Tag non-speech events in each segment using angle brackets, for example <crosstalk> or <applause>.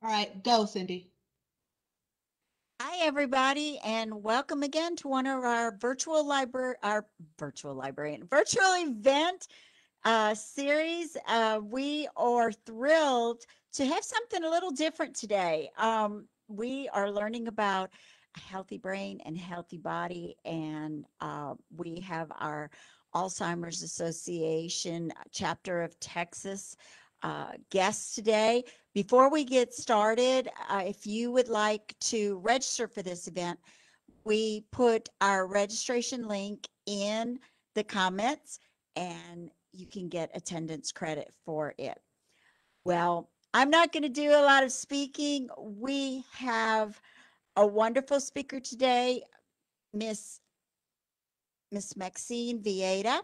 All right, go, Cindy. Hi, everybody, and welcome again to one of our virtual library, our virtual library, virtual event uh, series. Uh, we are thrilled to have something a little different today. Um, we are learning about a healthy brain and healthy body, and uh, we have our Alzheimer's Association chapter of Texas uh, guests today. Before we get started, uh, if you would like to register for this event, we put our registration link in the comments and you can get attendance credit for it. Well, I'm not going to do a lot of speaking. We have a wonderful speaker today, Miss Miss Maxine Vieyra,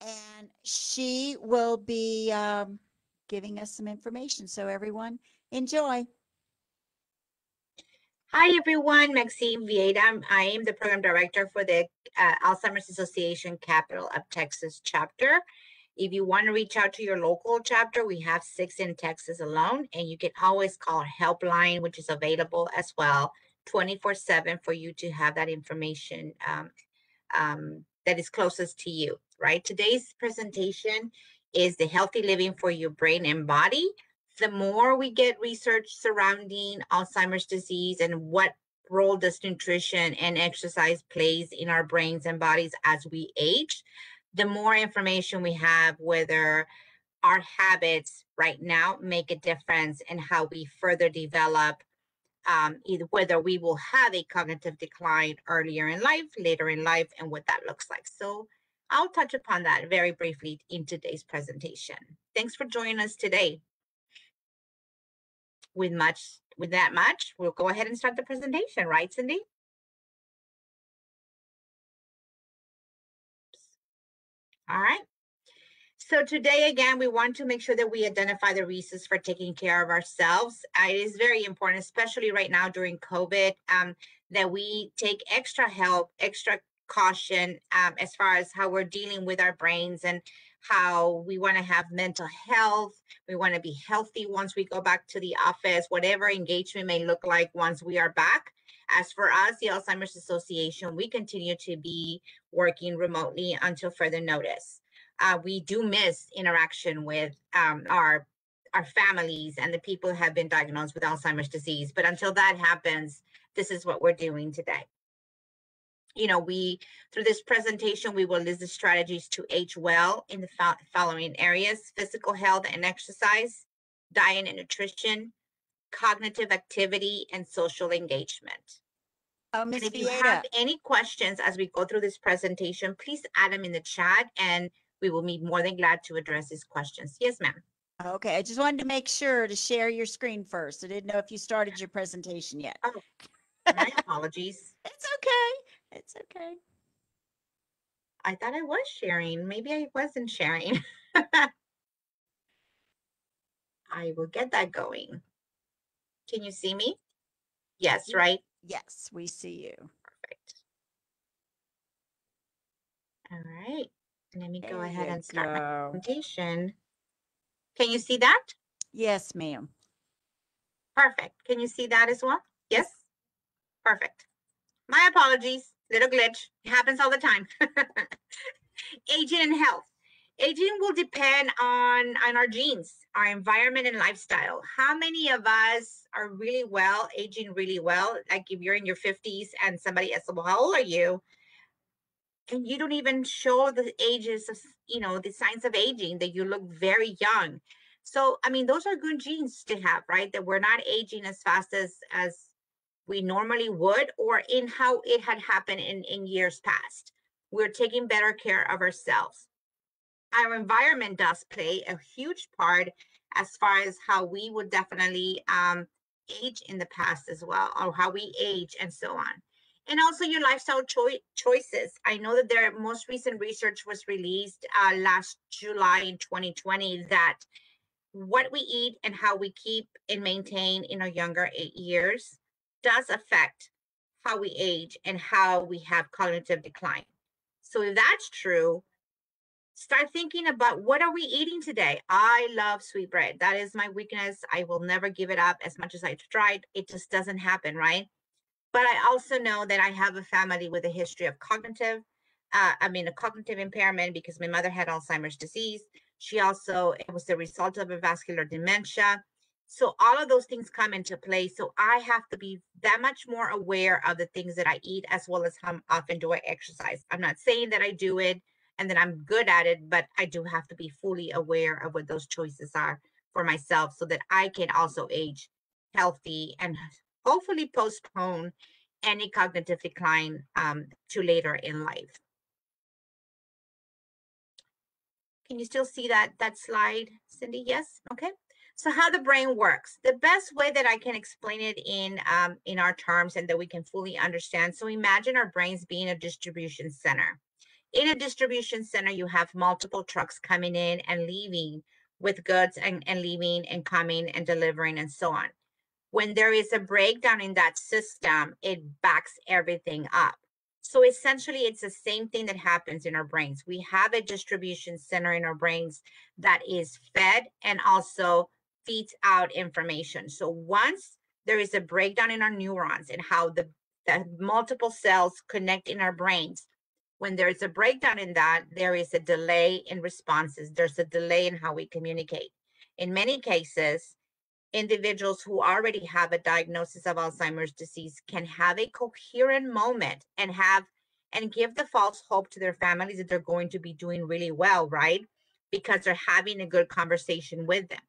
and she will be um, giving us some information. So everyone enjoy. Hi, everyone. Maxine Vieyra. I am the program director for the uh, Alzheimer's Association Capital of Texas chapter. If you want to reach out to your local chapter, we have six in Texas alone, and you can always call helpline, which is available as well 24 7 for you to have that information um, um, that is closest to you, right? Today's presentation is the healthy living for your brain and body. The more we get research surrounding Alzheimer's disease and what role does nutrition and exercise plays in our brains and bodies as we age, the more information we have whether our habits right now make a difference in how we further develop um, either whether we will have a cognitive decline earlier in life, later in life, and what that looks like. So I'll touch upon that very briefly in today's presentation. Thanks for joining us today. With much, with that much, we'll go ahead and start the presentation, right, Cindy? All right. So today, again, we want to make sure that we identify the reasons for taking care of ourselves. Uh, it is very important, especially right now during COVID, um, that we take extra help, extra caution um, as far as how we're dealing with our brains and how we want to have mental health. We want to be healthy once we go back to the office, whatever engagement may look like once we are back. As for us, the Alzheimer's Association, we continue to be working remotely until further notice. Uh, we do miss interaction with um, our our families and the people who have been diagnosed with Alzheimer's disease. But until that happens, this is what we're doing today you know, we, through this presentation, we will list the strategies to age well in the fo following areas, physical health and exercise, diet and nutrition, cognitive activity, and social engagement. Oh, Ms. And if you have any questions as we go through this presentation, please add them in the chat and we will be more than glad to address these questions. Yes, ma'am. Okay, I just wanted to make sure to share your screen first. I didn't know if you started your presentation yet. Oh, <laughs> my apologies. It's okay. It's okay. I thought I was sharing. Maybe I wasn't sharing. <laughs> I will get that going. Can you see me? Yes, right? Yes, we see you. Perfect. All right. Let me go There ahead and start my presentation. Can you see that? Yes, ma'am. Perfect. Can you see that as well? Yes? Perfect. My apologies little glitch. It happens all the time. <laughs> Aging and health. Aging will depend on, on our genes, our environment and lifestyle. How many of us are really well, aging really well? Like if you're in your 50s and somebody asks, well, how old are you? And you don't even show the ages of, you know, the signs of aging, that you look very young. So, I mean, those are good genes to have, right? That we're not aging as fast as, as we normally would or in how it had happened in, in years past. We're taking better care of ourselves. Our environment does play a huge part as far as how we would definitely um, age in the past as well, or how we age and so on. And also your lifestyle choi choices. I know that their most recent research was released uh, last July in 2020 that what we eat and how we keep and maintain in our younger eight years does affect how we age and how we have cognitive decline. So if that's true, start thinking about what are we eating today? I love sweet bread. That is my weakness. I will never give it up as much as i've tried. It just doesn't happen right? But i also know that i have a family with a history of cognitive uh, i mean a cognitive impairment because my mother had alzheimer's disease. She also it was the result of a vascular dementia so all of those things come into play so i have to be that much more aware of the things that i eat as well as how often do i exercise i'm not saying that i do it and that I'm good at it, but I do have to be fully aware of what those choices are for myself so that I can also age healthy and hopefully postpone any cognitive decline um, to later in life. Can you still see that that slide, Cindy? Yes. Okay. So how the brain works. The best way that I can explain it in um, in our terms and that we can fully understand. So imagine our brains being a distribution center in a distribution center, you have multiple trucks coming in and leaving with goods and, and leaving and coming and delivering and so on. When there is a breakdown in that system, it backs everything up. So essentially, it's the same thing that happens in our brains. We have a distribution center in our brains that is fed and also feeds out information. So once there is a breakdown in our neurons and how the, the multiple cells connect in our brains, when there's a breakdown in that, there is a delay in responses. There's a delay in how we communicate. In many cases, individuals who already have a diagnosis of Alzheimer's disease can have a coherent moment and have and give the false hope to their families that they're going to be doing really well, right? Because they're having a good conversation with them.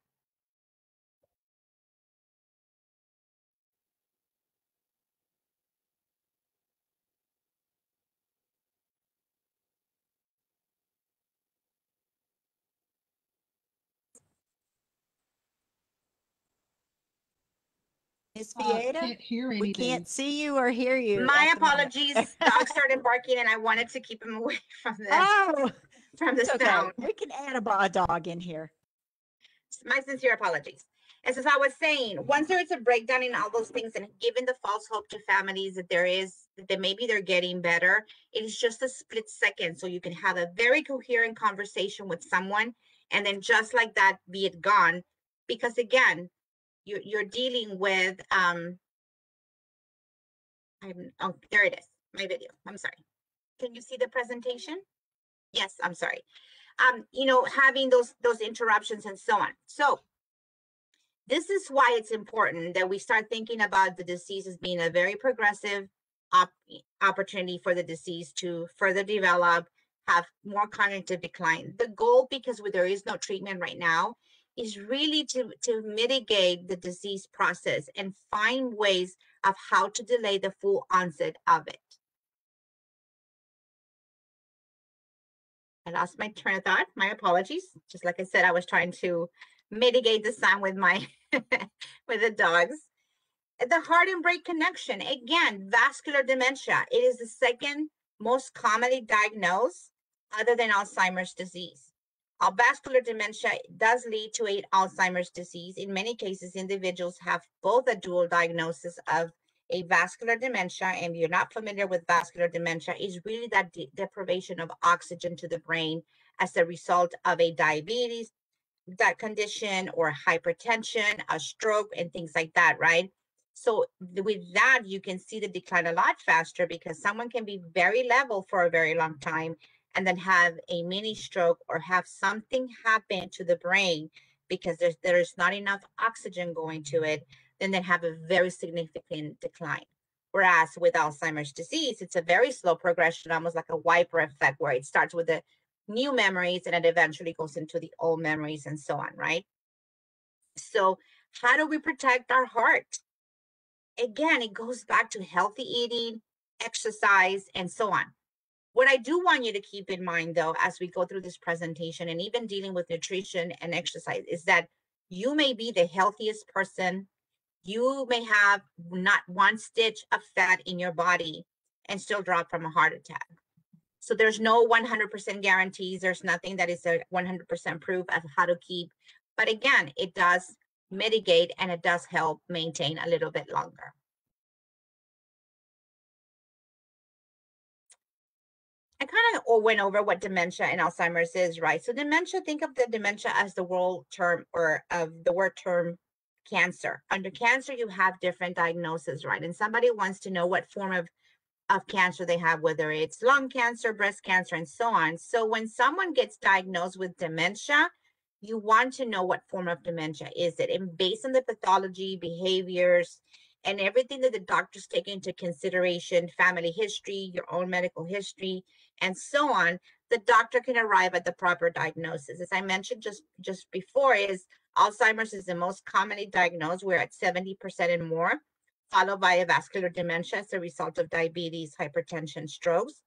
Miss Uh, Vieyra, Can't hear we anything. can't see you or hear you. My at the moment. apologies. <laughs> Dog started barking and I wanted to keep him <laughs> away from the Oh, from the it's okay. sound. We can add a, bo- a dog in here. my sincere apologies. As as I was saying, once there is a breakdown in all those things and giving the false hope to families that there is that maybe they're getting better, it is just a split second. So you can have a very coherent conversation with someone and then just like that be it gone. Because again, you're you're dealing with um I'm oh there it is, my video. I'm sorry. Can you see the presentation? Yes, I'm sorry. Um, you know, having those those interruptions and so on. So this is why it's important that we start thinking about the disease as being a very progressive op- opportunity for the disease to further develop, have more cognitive decline. The goal, because there is no treatment right now, is really to, to mitigate the disease process and find ways of how to delay the full onset of it. I lost my train of thought. My apologies. Just like I said, I was trying to mitigate the sound with my <laughs> with the dogs. The heart and brain connection. Again, vascular dementia. It is the second most commonly diagnosed other than Alzheimer's disease. All vascular dementia does lead to a Alzheimer's disease. In many cases, individuals have both a dual diagnosis of a vascular dementia, and if you're not familiar with vascular dementia, is really that de- deprivation of oxygen to the brain as a result of a diabetes, that condition, or hypertension, a stroke, and things like that, right? So with that, you can see the decline a lot faster because someone can be very level for a very long time and then have a mini stroke or have something happen to the brain because there's there's not enough oxygen going to it then they have a very significant decline. Whereas with Alzheimer's disease, it's a very slow progression, almost like a wiper effect, where it starts with the new memories and it eventually goes into the old memories and so on, right? So, how do we protect our heart? Again, it goes back to healthy eating, exercise, and so on. What I do want you to keep in mind, though, as we go through this presentation and even dealing with nutrition and exercise, is that you may be the healthiest person you may have not one stitch of fat in your body and still drop from a heart attack. So there's no 100% guarantees. There's nothing that is a 100% proof of how to keep. But again, it does mitigate and it does help maintain a little bit longer. I kind of went over what dementia and Alzheimer's is, right? So dementia, think of the dementia as the world term or of the word term cancer. Under cancer, you have different diagnoses, right? And somebody wants to know what form of of cancer they have, whether it's lung cancer, breast cancer, and so on. So when someone gets diagnosed with dementia, you want to know what form of dementia is it. And based on the pathology, behaviors, and everything that the doctors take into consideration, family history, your own medical history, and so on, the doctor can arrive at the proper diagnosis. As I mentioned just, just before, is Alzheimer's is the most commonly diagnosed. We're at 70% and more followed by a vascular dementia as a result of diabetes, hypertension, strokes.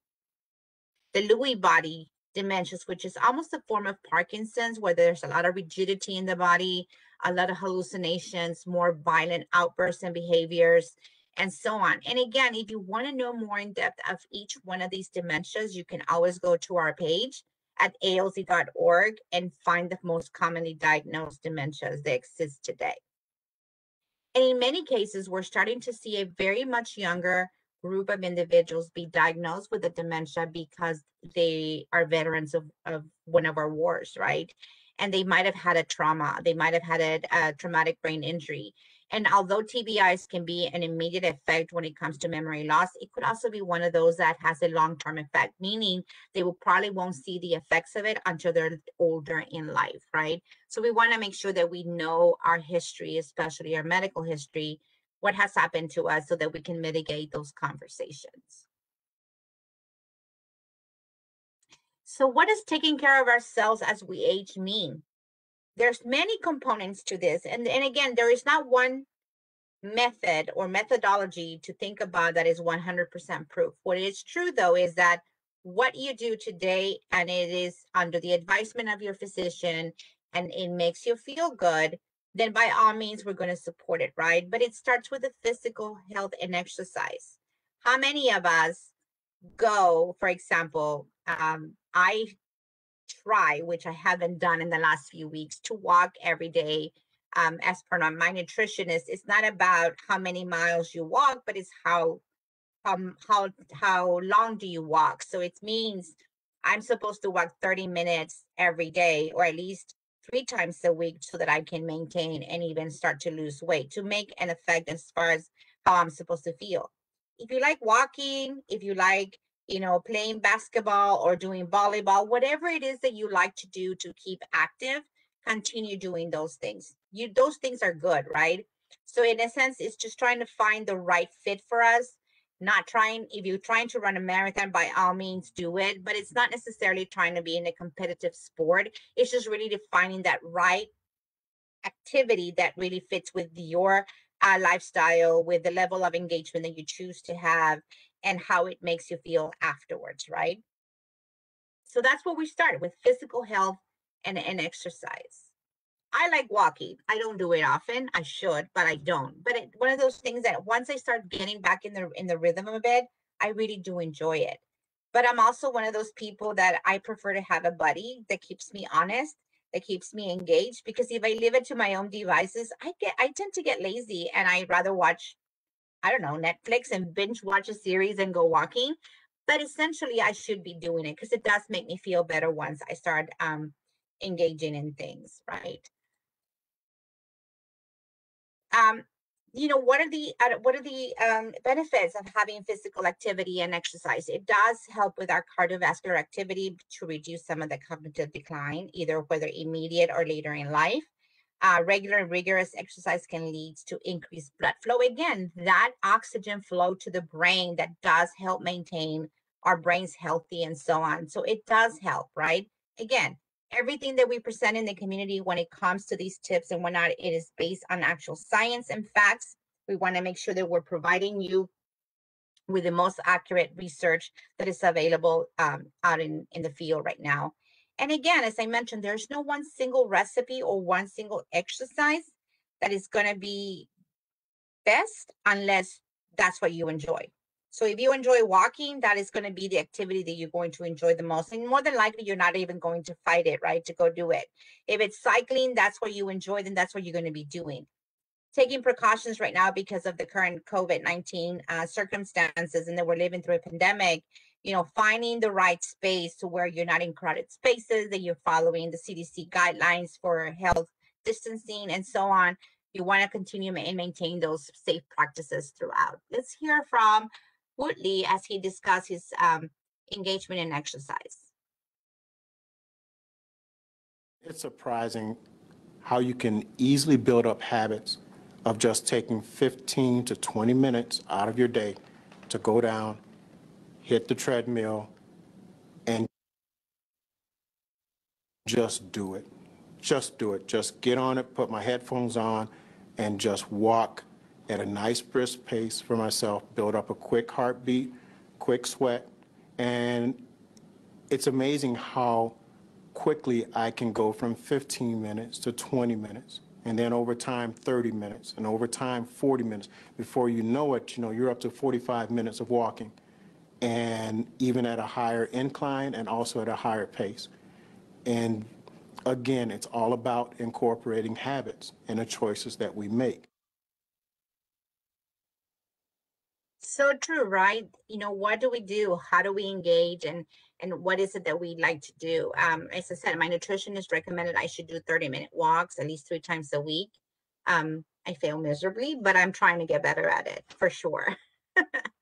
The Lewy body dementias, which is almost a form of Parkinson's, where there's a lot of rigidity in the body, a lot of hallucinations, more violent outbursts and behaviors, and so on. And again, if you want to know more in depth of each one of these dementias, you can always go to our page at alz.org and find the most commonly diagnosed dementias that exist today. And in many cases, we're starting to see a very much younger group of individuals be diagnosed with a dementia because they are veterans of, of one of our wars, right? And they might have had a trauma, they might have had a, a traumatic brain injury. And although TBIs can be an immediate effect when it comes to memory loss, it could also be one of those that has a long-term effect, meaning they will probably won't see the effects of it until they're older in life, right? So we want to make sure that we know our history, especially our medical history, what has happened to us so that we can mitigate those conversations. So what does taking care of ourselves as we age mean? There's many components to this. And, and again, there is not one method or methodology to think about that is 100% proof. What is true though is that what you do today and it is under the advisement of your physician and it makes you feel good, then by all means we're going to support it, right? But it starts with the physical health and exercise. How many of us go, for example, um, I try, which I haven't done in the last few weeks, to walk every day. Um, as per my nutritionist, it's not about how many miles you walk, but it's how um, how how long do you walk. So it means I'm supposed to walk 30 minutes every day, or at least three times a week, so that I can maintain and even start to lose weight to make an effect as far as how I'm supposed to feel. If you like walking, if you like you know, playing basketball or doing volleyball, whatever it is that you like to do to keep active, continue doing those things. You those things are good, right? So in a sense, it's just trying to find the right fit for us. Not trying, if you're trying to run a marathon, by all means do it, but it's not necessarily trying to be in a competitive sport. It's just really defining that right activity that really fits with your uh, lifestyle, with the level of engagement that you choose to have, and how it makes you feel afterwards, right? So that's where we start with physical health and, and exercise. I like walking. I don't do it often. I should, but I don't. But it, one of those things that once I start getting back in the in the rhythm of it, I really do enjoy it. But I'm also one of those people that I prefer to have a buddy that keeps me honest, that keeps me engaged. Because if I leave it to my own devices, I get I tend to get lazy and I rather watch I don't know, Netflix and binge watch a series and go walking. But essentially, I should be doing it because it does make me feel better once I start um, engaging in things, right? Um, you know, what are the uh, what are the um, benefits of having physical activity and exercise? It does help with our cardiovascular activity to reduce some of the cognitive decline, either whether immediate or later in life uh, regular rigorous exercise can lead to increased blood flow. Again, that oxygen flow to the brain that does help maintain our brains healthy and so on. So it does help, right? Again, everything that we present in the community when it comes to these tips and whatnot, it is based on actual science and facts. We want to make sure that we're providing you with the most accurate research that is available um, out in, in the field right now. And again, as I mentioned, there's no one single recipe or one single exercise that is going to be best unless that's what you enjoy. So if you enjoy walking, that is going to be the activity that you're going to enjoy the most. And more than likely, you're not even going to fight it, right? To go do it. If it's cycling, that's what you enjoy, then that's what you're going to be doing. Taking precautions right now because of the current COVID 19 uh, circumstances and that we're living through a pandemic, you know, finding the right space to where you're not in crowded spaces, that you're following the CDC guidelines for health distancing and so on. You want to continue and maintain those safe practices throughout. Let's hear from Woodley as he discusses his um, engagement in exercise. It's surprising how you can easily build up habits of just taking 15 to 20 minutes out of your day to go down, hit the treadmill, and just do it. Just do it. Just get on it, put my headphones on, and just walk at a nice brisk pace for myself, build up a quick heartbeat, quick sweat, and it's amazing how quickly I can go from 15 minutes to 20 minutes. And then over time, 30 minutes, and over time, 40 minutes. Before you know it, you know, you're up to 45 minutes of walking. And even at a higher incline and also at a higher pace. And again, it's all about incorporating habits and the choices that we make. So true, right? You know, what do we do? How do we engage? And and what is it that we like to do? Um, as I said, my nutritionist recommended I should do 30 minute walks at least three times a week. Um, I fail miserably, but I'm trying to get better at it for sure. <laughs>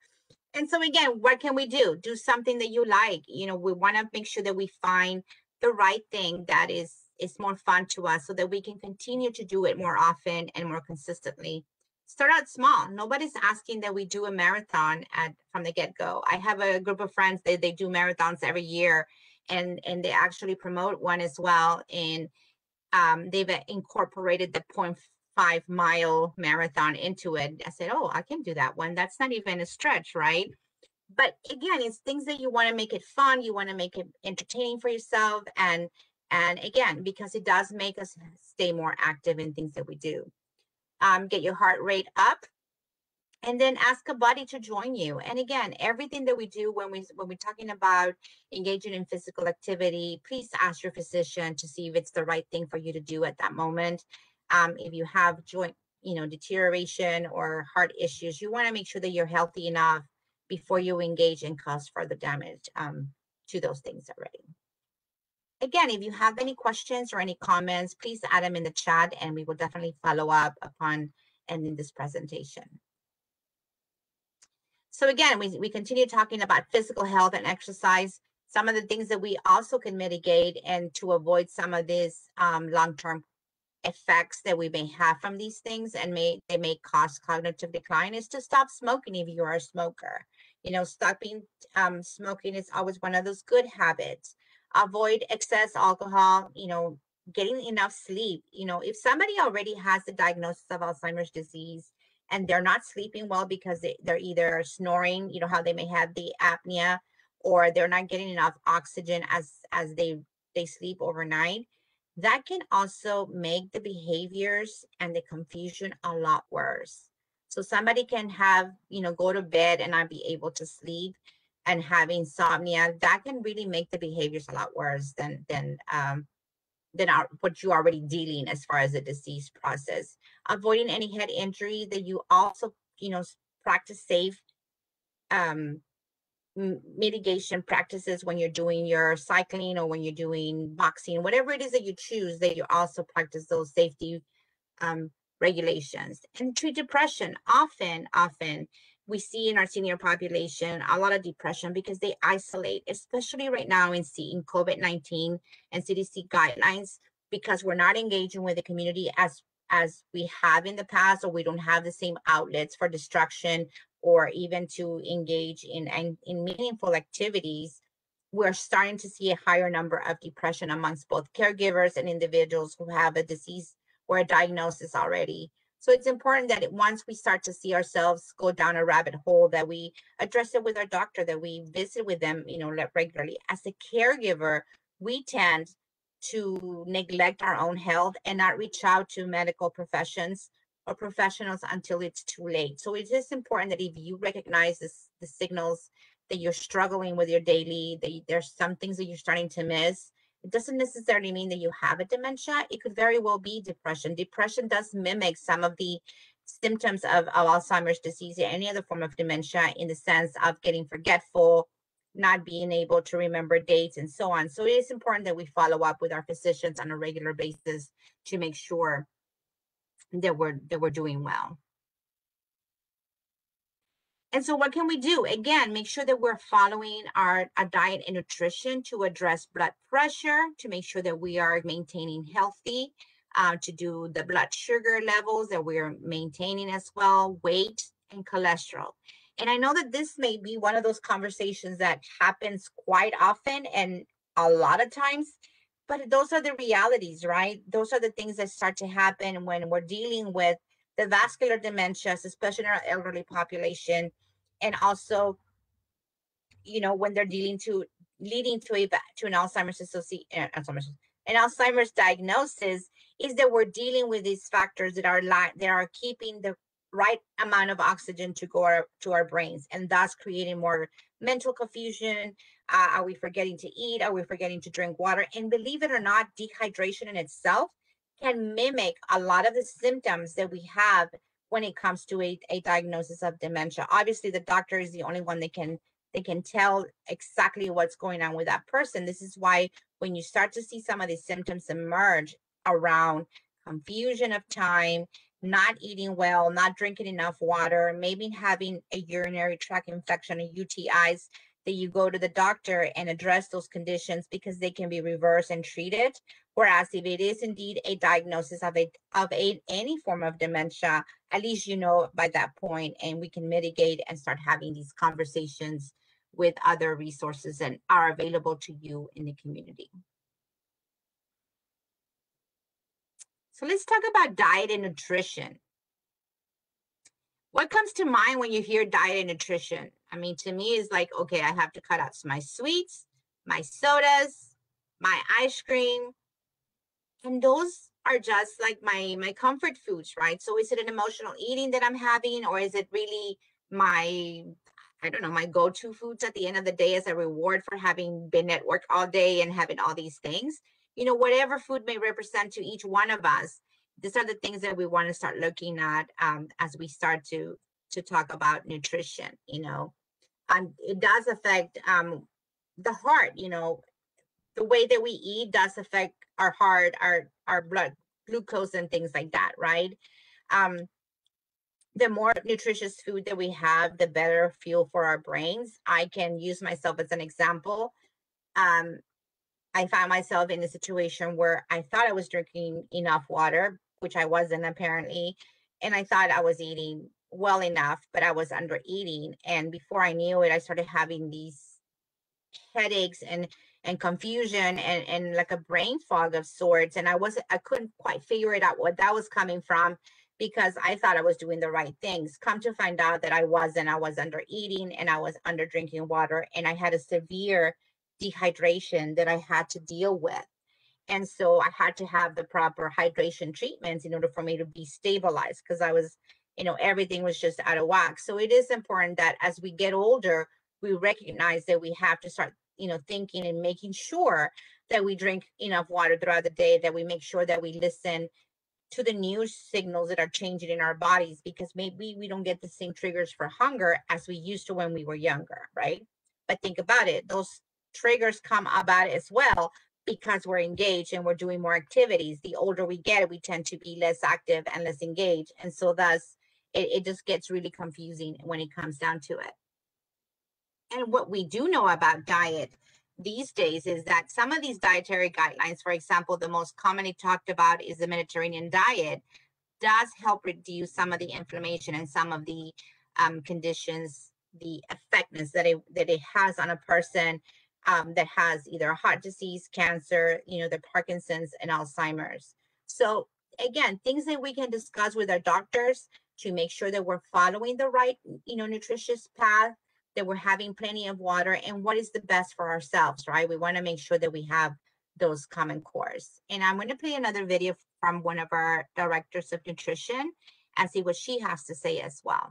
and so again, what can we do? Do something that you like. You know, we want to make sure that we find the right thing that is is more fun to us so that we can continue to do it more often and more consistently start out small. Nobody's asking that we do a marathon at from the get-go. I have a group of friends that they do marathons every year and and they actually promote one as well. And um, they've incorporated the 0.5 mile marathon into it. I said, oh, I can do that one. That's not even a stretch, right? But again, it's things that you want to make it fun. You want to make it entertaining for yourself. And and again, because it does make us stay more active in things that we do um, get your heart rate up and then ask a buddy to join you and again everything that we do when we when we're talking about engaging in physical activity please ask your physician to see if it's the right thing for you to do at that moment um, if you have joint you know deterioration or heart issues you want to make sure that you're healthy enough before you engage and cause further damage um, to those things already Again, if you have any questions or any comments, please add them in the chat and we will definitely follow up upon ending this presentation. So again, we, we continue talking about physical health and exercise, some of the things that we also can mitigate and to avoid some of these um, long-term effects that we may have from these things and may they may cause cognitive decline is to stop smoking if you are a smoker. You know, stopping um, smoking is always one of those good habits avoid excess alcohol, you know, getting enough sleep. You know, if somebody already has the diagnosis of Alzheimer's disease and they're not sleeping well because they, they're either snoring, you know, how they may have the apnea or they're not getting enough oxygen as as they they sleep overnight, that can also make the behaviors and the confusion a lot worse. So somebody can have, you know, go to bed and not be able to sleep and have insomnia, that can really make the behaviors a lot worse than than um, than our, what you're already dealing as far as the disease process. Avoiding any head injury that you also, you know, practice safe um, mitigation practices when you're doing your cycling or when you're doing boxing, whatever it is that you choose, that you also practice those safety um, regulations. And treat depression. Often, often we see in our senior population a lot of depression because they isolate, especially right now in seeing COVID-19 and CDC guidelines, because we're not engaging with the community as as we have in the past, or we don't have the same outlets for distraction or even to engage in, in, in meaningful activities. We're starting to see a higher number of depression amongst both caregivers and individuals who have a disease or a diagnosis already. So it's important that once we start to see ourselves go down a rabbit hole, that we address it with our doctor, that we visit with them, you know, regularly. As a caregiver, we tend to neglect our own health and not reach out to medical professions or professionals until it's too late. So it is important that if you recognize this, the signals that you're struggling with your daily, that there's some things that you're starting to miss, it doesn't necessarily mean that you have a dementia. It could very well be depression. Depression does mimic some of the symptoms of, of Alzheimer's disease or any other form of dementia in the sense of getting forgetful, not being able to remember dates and so on. So it is important that we follow up with our physicians on a regular basis to make sure that we're that we're doing well. And so what can we do? Again, make sure that we're following our, our diet and nutrition to address blood pressure, to make sure that we are maintaining healthy, uh, to do the blood sugar levels that we're maintaining as well, weight and cholesterol. And I know that this may be one of those conversations that happens quite often and a lot of times, but those are the realities, right? Those are the things that start to happen when we're dealing with the vascular dementias, especially in our elderly population, and also, you know, when they're dealing to leading to a to an Alzheimer's associate uh, Alzheimer's an Alzheimer's diagnosis is that we're dealing with these factors that are like that are keeping the right amount of oxygen to go our, to our brains and thus creating more mental confusion. Uh, are we forgetting to eat? Are we forgetting to drink water? And believe it or not dehydration in itself can mimic a lot of the symptoms that we have when it comes to a, a diagnosis of dementia. Obviously the doctor is the only one that can they can tell exactly what's going on with that person. This is why when you start to see some of these symptoms emerge around confusion of time not eating well, not drinking enough water, maybe having a urinary tract infection or UTIs, that you go to the doctor and address those conditions because they can be reversed and treated. Whereas if it is indeed a diagnosis of a of a, any form of dementia, at least you know by that point, and we can mitigate and start having these conversations with other resources that are available to you in the community. So let's talk about diet and nutrition. What comes to mind when you hear diet and nutrition? I mean, to me, is like, okay, I have to cut out my sweets, my sodas, my ice cream. And those are just like my my comfort foods, right? So is it an emotional eating that I'm having, or is it really my I don't know, my go-to foods at the end of the day as a reward for having been at work all day and having all these things? You know, whatever food may represent to each one of us, these are the things that we want to start looking at um, as we start to to talk about nutrition. You know, and it does affect um, the heart. You know, the way that we eat does affect our heart, our our blood glucose, and things like that, right? Um, the more nutritious food that we have, the better fuel for our brains. I can use myself as an example. Um, I found myself in a situation where I thought I was drinking enough water, which I wasn't apparently. And I thought I was eating well enough, but I was under eating. And before I knew it, I started having these headaches and and confusion and and like a brain fog of sorts. And I wasn't I couldn't quite figure it out what that was coming from because I thought I was doing the right things. Come to find out that I wasn't. I was under eating and I was under drinking water and I had a severe dehydration that I had to deal with. And so I had to have the proper hydration treatments in order for me to be stabilized because I was, you know, everything was just out of whack. So it is important that as we get older, we recognize that we have to start, you know, thinking and making sure that we drink enough water throughout the day, that we make sure that we listen to the new signals that are changing in our bodies because maybe we don't get the same triggers for hunger as we used to when we were younger, right? But think about it, those triggers come about as well because we're engaged and we're doing more activities. The older we get, we tend to be less active and less engaged. And so thus it, it just gets really confusing when it comes down to it. And what we do know about diet these days is that some of these dietary guidelines, for example, the most commonly talked about is the Mediterranean diet, does help reduce some of the inflammation and some of the um, conditions, the effectiveness that it that it has on a person um, that has either heart disease, cancer, you know, the Parkinson's and Alzheimer's. So again, things that we can discuss with our doctors to make sure that we're following the right, you know, nutritious path, that we're having plenty of water, and what is the best for ourselves, right? We want to make sure that we have those common cores. And I'm going to play another video from one of our directors of nutrition and see what she has to say as well.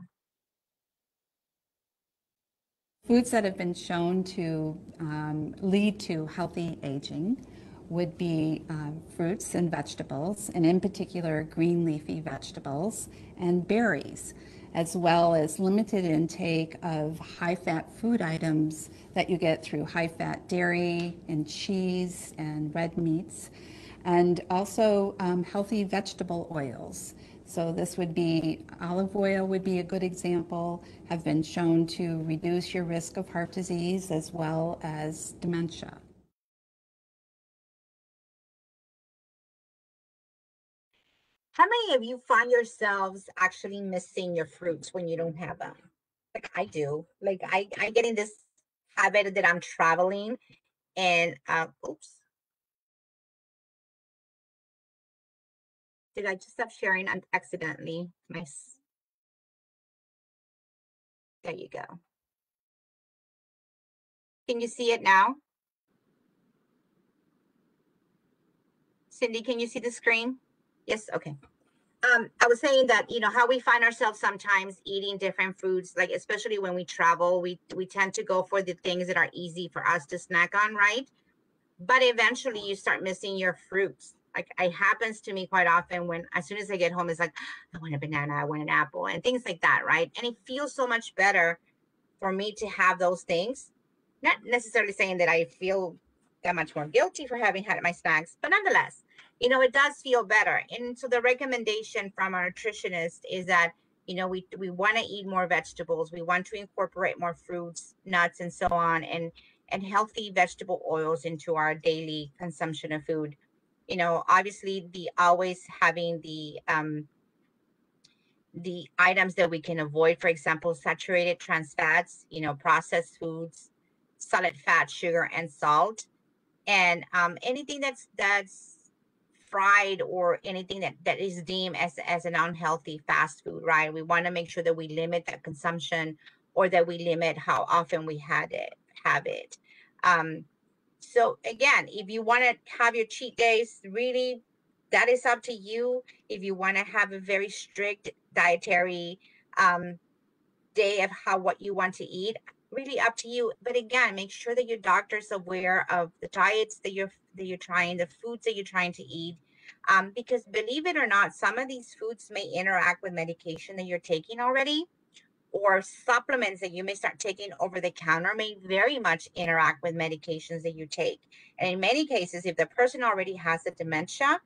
Foods that have been shown to um, lead to healthy aging would be uh, fruits and vegetables, and in particular, green leafy vegetables and berries. as well as limited intake of high-fat food items that you get through high-fat dairy and cheese and red meats, and also um, healthy vegetable oils. So this would be olive oil would be a good example, have been shown to reduce your risk of heart disease as well as dementia. How many of you find yourselves actually missing your fruits when you don't have them? Like I do. Like I, I get in this habit that I'm traveling and uh oops. Did I just stop sharing un- accidentally? My there you go. Can you see it now? Cindy, can you see the screen? Yes, okay. Um, I was saying that, you know, how we find ourselves sometimes eating different foods, like especially when we travel, we we tend to go for the things that are easy for us to snack on, right? But eventually you start missing your fruits. Like it happens to me quite often when as soon as I get home, it's like, I want a banana, I want an apple, and things like that, right? And it feels so much better for me to have those things. Not necessarily saying that I feel that much more guilty for having had my snacks, but nonetheless, you know, it does feel better. And so the recommendation from our nutritionist is that, you know, we we want to eat more vegetables, we want to incorporate more fruits, nuts, and so on, and and healthy vegetable oils into our daily consumption of food. You know, obviously the always having the um the items that we can avoid, for example, saturated trans fats, you know, processed foods, solid fat, sugar, and salt, and um, anything that's that's fried or anything that that is deemed as as an unhealthy fast food, right? We want to make sure that we limit that consumption or that we limit how often we had it have it. Um, so again, if you want to have your cheat days, really, that is up to you. If you want to have a very strict dietary um, day of how what you want to eat, really up to you. But again, make sure that your doctor's aware of the diets that you're that you're trying, the foods that you're trying to eat. Um, because believe it or not, some of these foods may interact with medication that you're taking already or supplements that you may start taking over the counter may very much interact with medications that you take. And in many cases, if the person already has the dementia,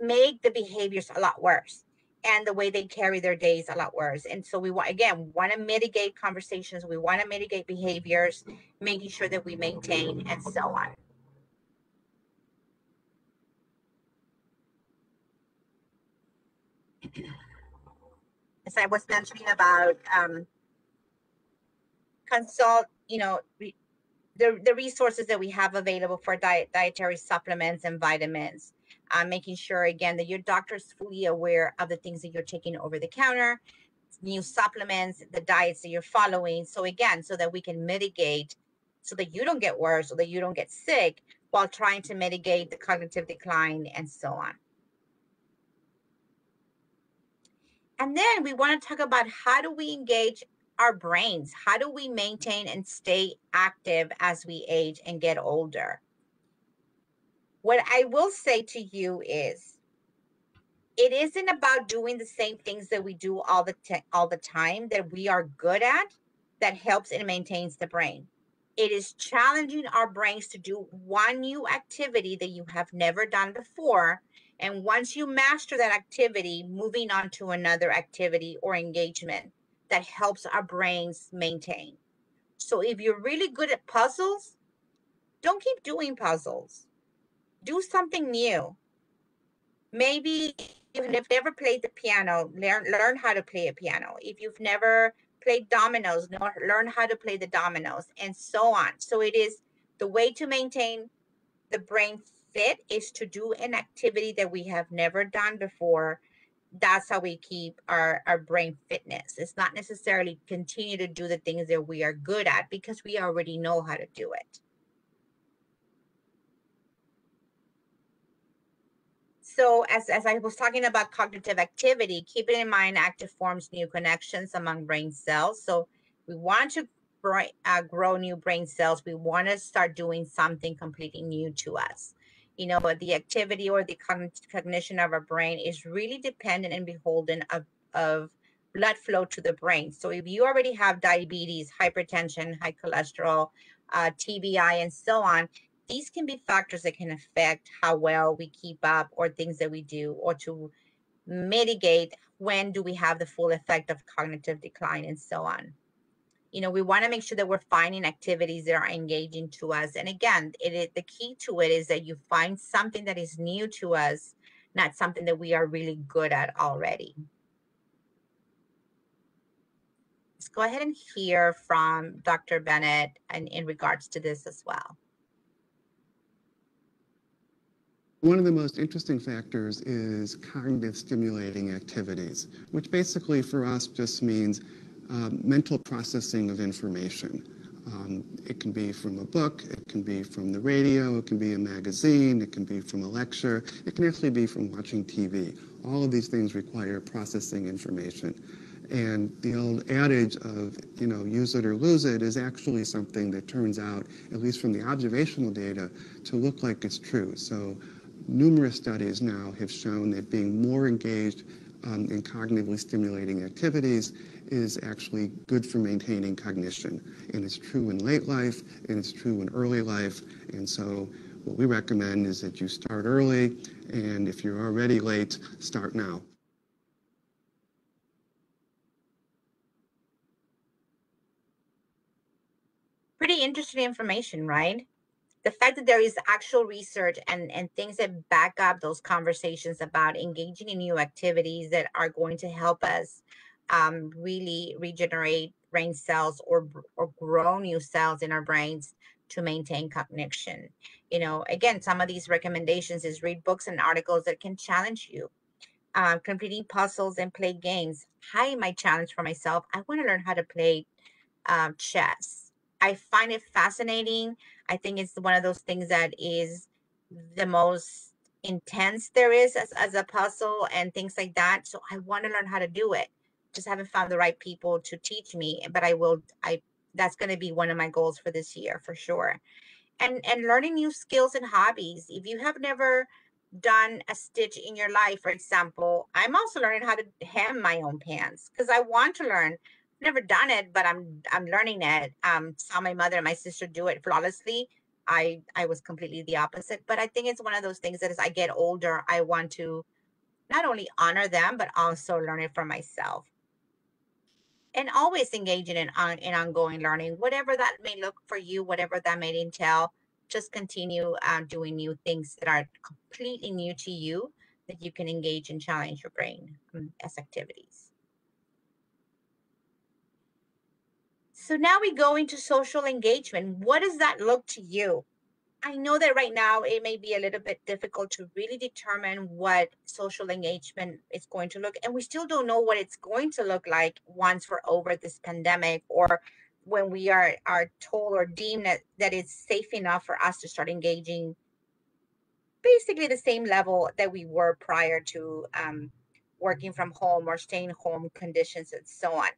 make the behaviors a lot worse and the way they carry their days a lot worse. And so we want again want to mitigate conversations, we want to mitigate behaviors, making sure that we maintain and so on. <clears throat> As I was mentioning about um, consult, you know, re- the, the resources that we have available for diet, dietary supplements and vitamins, uh, making sure again that your doctor is fully aware of the things that you're taking over the counter, new supplements, the diets that you're following. So again, so that we can mitigate, so that you don't get worse, so that you don't get sick, while trying to mitigate the cognitive decline and so on. And then we want to talk about how do we engage our brains? How do we maintain and stay active as we age and get older? What I will say to you is it isn't about doing the same things that we do all the t- all the time that we are good at that helps and maintains the brain. It is challenging our brains to do one new activity that you have never done before and once you master that activity, moving on to another activity or engagement that helps our brains maintain. So if you're really good at puzzles, don't keep doing puzzles. Do something new. Maybe if you've never played the piano, learn learn how to play a piano. If you've never played dominoes, learn how to play the dominoes and so on. So it is the way to maintain the brain fit is to do an activity that we have never done before. That's how we keep our our brain fitness. It's not necessarily continue to do the things that we are good at because we already know how to do it. So as, as i was talking about cognitive activity keep it in mind active forms new connections among brain cells. So we want to uh, grow new brain cells. We want to start doing something completely new to us you know, the activity or the cogn- cognition of our brain is really dependent and beholden of, of blood flow to the brain. So if you already have diabetes, hypertension, high cholesterol, uh, TBI, and so on, these can be factors that can affect how well we keep up or things that we do or to mitigate when do we have the full effect of cognitive decline and so on you know we want to make sure that we're finding activities that are engaging to us. And again it is the key to it is that you find something that is new to us not something that we are really good at already. Let's go ahead and hear from dr bennett and in regards to this as well. One of the most interesting factors is cognitive stimulating activities, which basically for us just means um, mental processing of information. Um, it can be from a book, it can be from the radio, it can be a magazine, it can be from a lecture, it can actually be from watching TV. All of these things require processing information. And the old adage of, you know, use it or lose it is actually something that turns out, at least from the observational data, to look like it's true. So numerous studies now have shown that being more engaged um, in cognitively stimulating activities is actually good for maintaining cognition. And it's true in late life, and it's true in early life. And so what we recommend is that you start early, and if you're already late, start now. Pretty interesting information, right? the fact that there is actual research and, and things that back up those conversations about engaging in new activities that are going to help us um, really regenerate brain cells or, or grow new cells in our brains to maintain cognition. You know, again, some of these recommendations is read books and articles that can challenge you. Um, completing puzzles and play games. Hi, my challenge for myself. I want to learn how to play um, chess I find it fascinating. I think it's one of those things that is the most intense there is as, as a puzzle and things like that. So I want to learn how to do it. Just haven't found the right people to teach me, but I will. I that's going to be one of my goals for this year for sure. And and learning new skills and hobbies. If you have never done a stitch in your life, for example, I'm also learning how to hem my own pants because I want to learn never done it, but I'm I'm learning it. Um, saw my mother and my sister do it flawlessly. I I was completely the opposite, but I think it's one of those things that as I get older, I want to not only honor them but also learn it for myself. And always engaging in on in ongoing learning, whatever that may look for you, whatever that may entail. Just continue uh, doing new things that are completely new to you that you can engage and challenge your brain um, as activities. So now we go into social engagement. What does that look to you? I know that right now it may be a little bit difficult to really determine what social engagement is going to look, and we still don't know what it's going to look like once we're over this pandemic or when we are are told or deemed that, that it's safe enough for us to start engaging basically the same level that we were prior to um, working from home or staying home conditions and so on.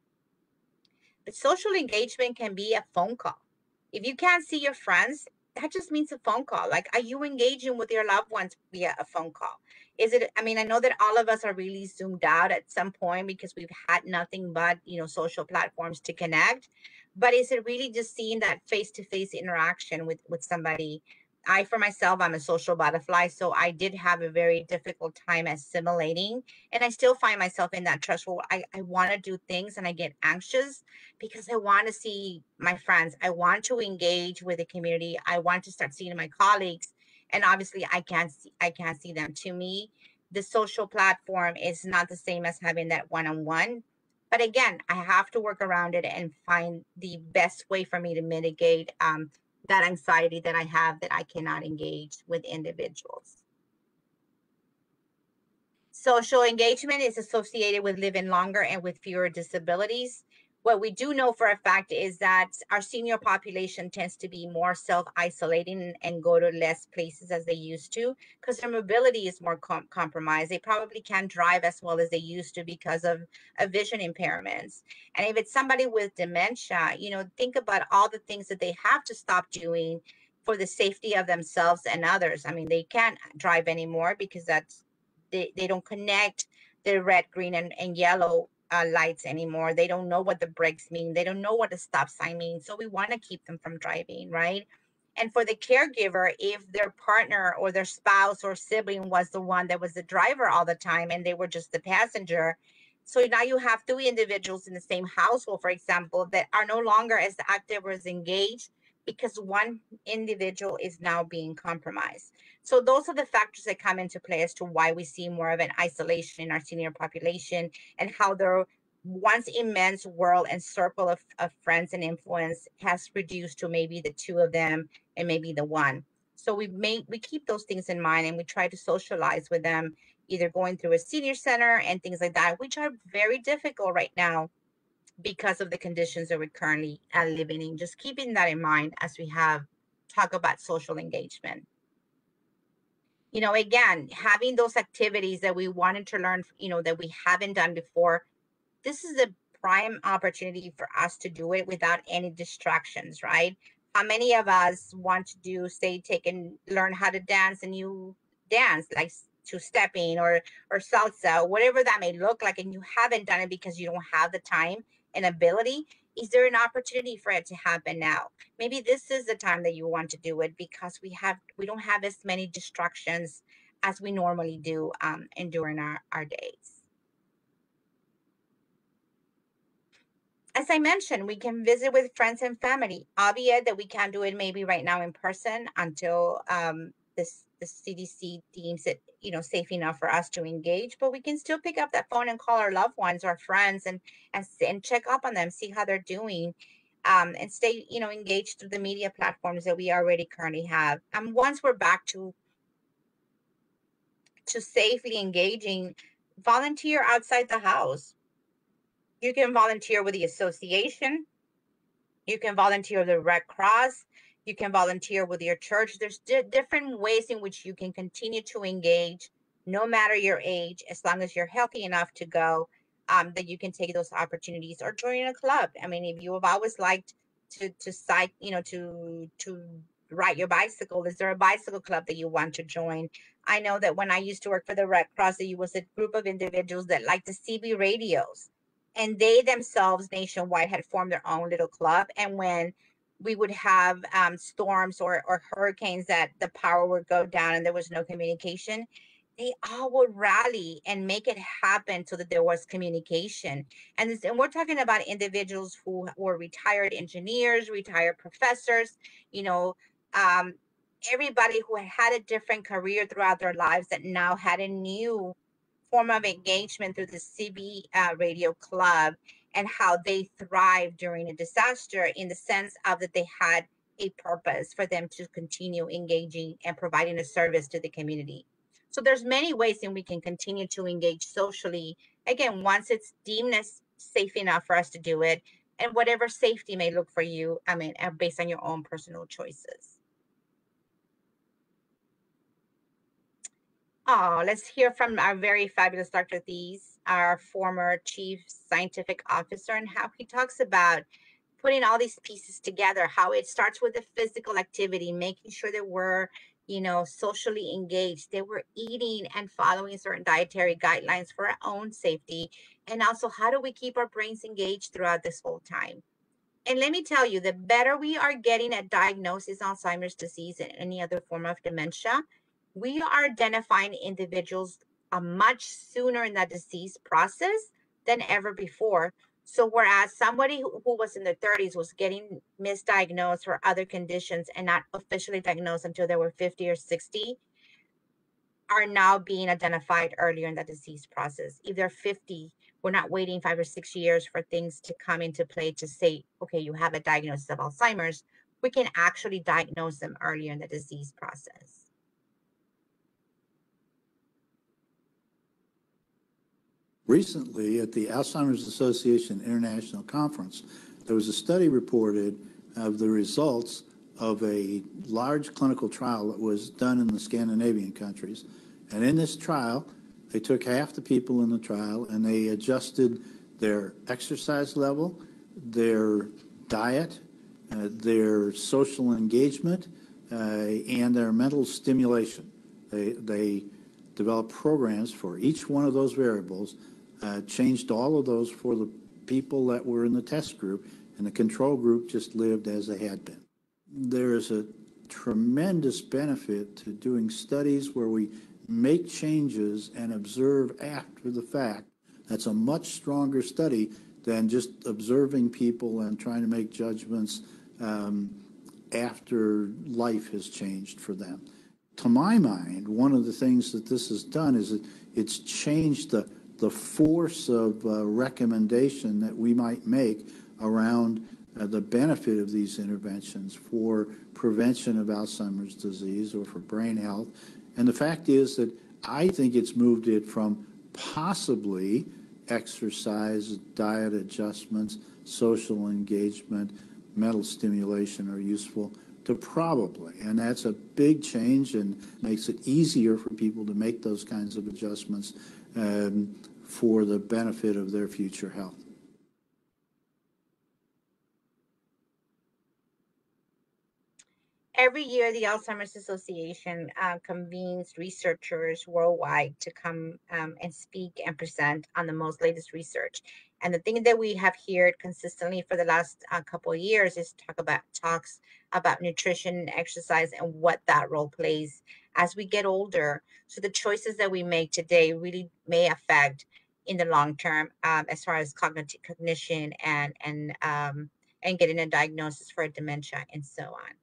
But social engagement can be a phone call. If you can't see your friends, that just means a phone call. Like, are you engaging with your loved ones via a phone call? Is it, I mean, I know that all of us are really zoomed out at some point because we've had nothing but, you know, social platforms to connect. But is it really just seeing that face to face interaction with, with somebody I, for myself, I'm a social butterfly. So I did have a very difficult time assimilating. And I still find myself in that threshold. I, I want to do things and I get anxious because I want to see my friends. I want to engage with the community. I want to start seeing my colleagues. And obviously I can't see I can't see them. To me, the social platform is not the same as having that one-on-one. But again, I have to work around it and find the best way for me to mitigate um, that anxiety that I have that I cannot engage with individuals. Social engagement is associated with living longer and with fewer disabilities. What we do know for a fact is that our senior population tends to be more self isolating and go to less places as they used to because their mobility is more com- compromised. They probably can't drive as well as they used to because of, of vision impairments. And if it's somebody with dementia, you know, think about all the things that they have to stop doing for the safety of themselves and others. I mean, they can't drive anymore because that's they, they don't connect the red, green, and, and yellow uh, lights anymore. They don't know what the brakes mean. They don't know what a stop sign means. So we want to keep them from driving, right? And for the caregiver, if their partner or their spouse or sibling was the one that was the driver all the time and they were just the passenger, so now you have three individuals in the same household, for example, that are no longer as active or as engaged because one individual is now being compromised. So those are the factors that come into play as to why we see more of an isolation in our senior population and how their once immense world and circle of, of friends and influence has reduced to maybe the two of them and maybe the one. So we make we keep those things in mind and we try to socialize with them, either going through a senior center and things like that, which are very difficult right now because of the conditions that we're currently living in. Just keeping that in mind as we have talk about social engagement. You know, again, having those activities that we wanted to learn, you know, that we haven't done before, this is a prime opportunity for us to do it without any distractions, right? How many of us want to do, say, take and learn how to dance and you dance like two stepping or or salsa, whatever that may look like, and you haven't done it because you don't have the time and ability? Is there an opportunity for it to happen now? Maybe this is the time that you want to do it because we have we don't have as many distractions as we normally do um, and during our, our days. as I mentioned, we can visit with friends and family, albeit that we can't do it maybe right now in person until um, this the CDC deems it you know safe enough for us to engage. But we can still pick up that phone and call our loved ones, our friends, and and and check up on them, see how they're doing, um, and stay you know engaged through the media platforms that we already currently have. And once we're back to to safely engaging, volunteer outside the house you can volunteer with the association. You can volunteer with the Red Cross. You can volunteer with your church. There's di- different ways in which you can continue to engage, no matter your age, as long as you're healthy enough to go. Um, that you can take those opportunities or join a club. I mean, if you have always liked to to cycle, you know, to to ride your bicycle, is there a bicycle club that you want to join? I know that when I used to work for the Red Cross, there was a group of individuals that liked the CB radios and they themselves nationwide had formed their own little club. And when we would have um, storms or, or hurricanes that the power would go down and there was no communication, they all would rally and make it happen so that there was communication. And, this, and we're talking about individuals who were retired engineers, retired professors, you know, um, everybody who had a different career throughout their lives that now had a new form of engagement through the CB uh, Radio Club and how they thrived during a disaster in the sense of that they had a purpose for them to continue engaging and providing a service to the community. So there's many ways in we can continue to engage socially. Again, once it's deemed as safe enough for us to do it, and whatever safety may look for you, I mean, uh, based on your own personal choices. Oh, let's hear from our very fabulous Dr. Thies, our former chief scientific officer, and how he talks about putting all these pieces together, how it starts with the physical activity, making sure that we're, you know, socially engaged, that we're eating and following certain dietary guidelines for our own safety, and also how do we keep our brains engaged throughout this whole time. And let me tell you, the better we are getting at diagnosis Alzheimer's disease and any other form of dementia, we are identifying individuals uh, much sooner in that disease process than ever before. So whereas somebody who, who was in their 30s was getting misdiagnosed for other conditions and not officially diagnosed until they were 50 or 60, are now being identified earlier in the disease process. If they're 50, we're not waiting five or six years for things to come into play to say, okay, you have a diagnosis of Alzheimer's. We can actually diagnose them earlier in the disease process. Recently, at the Alzheimer's Association International Conference, there was a study reported of the results of a large clinical trial that was done in the Scandinavian countries. And in this trial, they took half the people in the trial and they adjusted their exercise level, their diet, uh, their social engagement, uh, and their mental stimulation. They, they developed programs for each one of those variables uh, changed all of those for the people that were in the test group, and the control group just lived as they had been. There is a tremendous benefit to doing studies where we make changes and observe after the fact. That's a much stronger study than just observing people and trying to make judgments um, after life has changed for them. To my mind, one of the things that this has done is it, it's changed the, the force of uh, recommendation that we might make around uh, the benefit of these interventions for prevention of Alzheimer's disease or for brain health. And the fact is that I think it's moved it from possibly exercise, diet adjustments, social engagement, mental stimulation are useful to probably. And that's a big change and makes it easier for people to make those kinds of adjustments um, for the benefit of their future health. Every year, the Alzheimer's Association uh, convenes researchers worldwide to come um, and speak and present on the most latest research. And the thing that we have heard consistently for the last uh, couple of years is talk about talks about nutrition and exercise and what that role plays as we get older. So the choices that we make today really may affect in the long term um, as far as cognitive cognition and and um, and getting a diagnosis for dementia and so on.